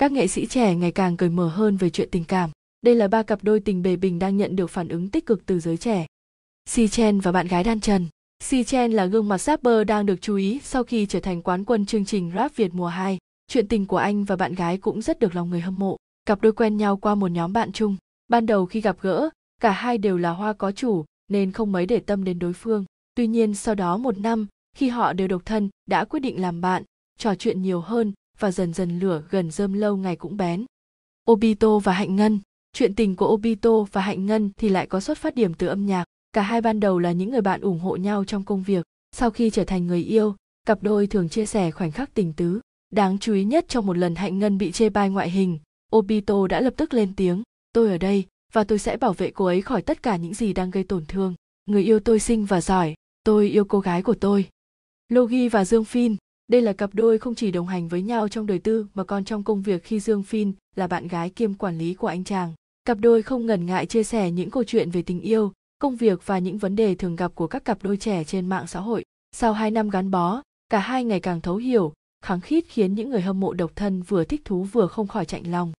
các nghệ sĩ trẻ ngày càng cởi mở hơn về chuyện tình cảm. Đây là ba cặp đôi tình bề bình đang nhận được phản ứng tích cực từ giới trẻ. Si Chen và bạn gái Đan Trần. Si Chen là gương mặt rapper đang được chú ý sau khi trở thành quán quân chương trình Rap Việt mùa 2. Chuyện tình của anh và bạn gái cũng rất được lòng người hâm mộ. Cặp đôi quen nhau qua một nhóm bạn chung. Ban đầu khi gặp gỡ, cả hai đều là hoa có chủ nên không mấy để tâm đến đối phương. Tuy nhiên sau đó một năm, khi họ đều độc thân, đã quyết định làm bạn, trò chuyện nhiều hơn và dần dần lửa gần rơm lâu ngày cũng bén. Obito và Hạnh Ngân Chuyện tình của Obito và Hạnh Ngân thì lại có xuất phát điểm từ âm nhạc. Cả hai ban đầu là những người bạn ủng hộ nhau trong công việc. Sau khi trở thành người yêu, cặp đôi thường chia sẻ khoảnh khắc tình tứ. Đáng chú ý nhất trong một lần Hạnh Ngân bị chê bai ngoại hình, Obito đã lập tức lên tiếng, tôi ở đây và tôi sẽ bảo vệ cô ấy khỏi tất cả những gì đang gây tổn thương. Người yêu tôi xinh và giỏi, tôi yêu cô gái của tôi. Logi và Dương Phin, đây là cặp đôi không chỉ đồng hành với nhau trong đời tư mà còn trong công việc khi Dương Phin là bạn gái kiêm quản lý của anh chàng. Cặp đôi không ngần ngại chia sẻ những câu chuyện về tình yêu, công việc và những vấn đề thường gặp của các cặp đôi trẻ trên mạng xã hội. Sau 2 năm gắn bó, cả hai ngày càng thấu hiểu, kháng khít khiến những người hâm mộ độc thân vừa thích thú vừa không khỏi chạnh lòng.